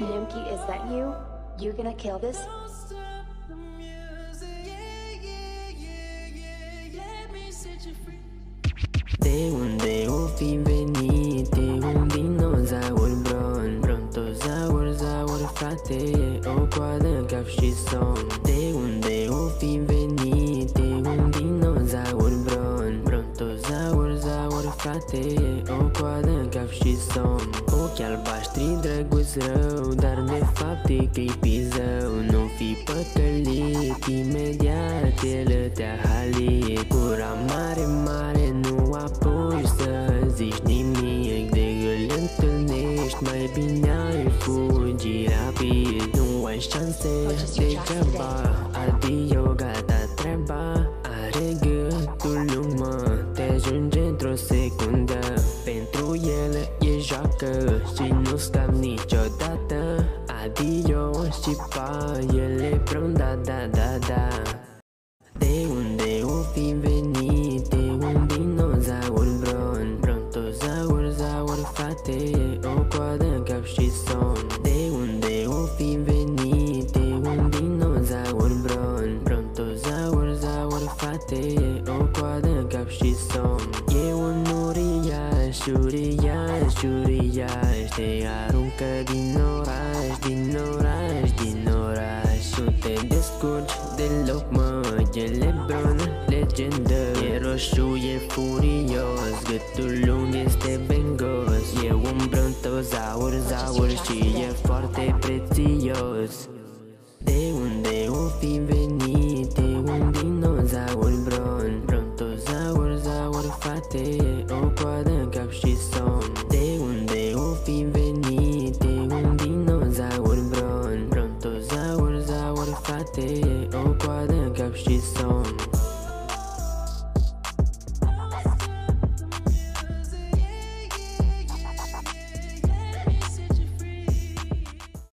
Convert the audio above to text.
Nimki, is that you? You gonna kill this? De unde o fi venit? De un dinozaur bron Brontozaur, zaur, frate O coadă, cap și somn zaur, frate O coadă, cap și somn. Ochi albaștri, drăguț rău Dar de fapt e creepy zău Nu fi păcălit Imediat el te-a halit Gura mare, mare Nu apuci să zici nimic. De îl întâlnești Mai bine ai fugi rapid. Nu ai șanse degeaba Adio, gata într-o secundă. Pentru el e joacă Și nu scap niciodată. Adio și pa El e pron, da, da, da, da. De unde o fi venit? De un dinozaur bron. Brontozaur, zaur, frate O coadă, cap și somn O coadă, cap și somn. E un uriaș, uriaș, uriaș. Te aruncă din oraș, din oraș, din oraș Nu te descurci deloc, mă E Lebron, legendă. E roșu, e furios Gâtul lung este bengos. E un brontozaur, zaur Și e foarte prețios. De unde o fi zaur, frate O coadă, cap și somn. De unde o fi venit? De un dinozaur bron. Brontozaur, zaur, frate O coadă, cap și somn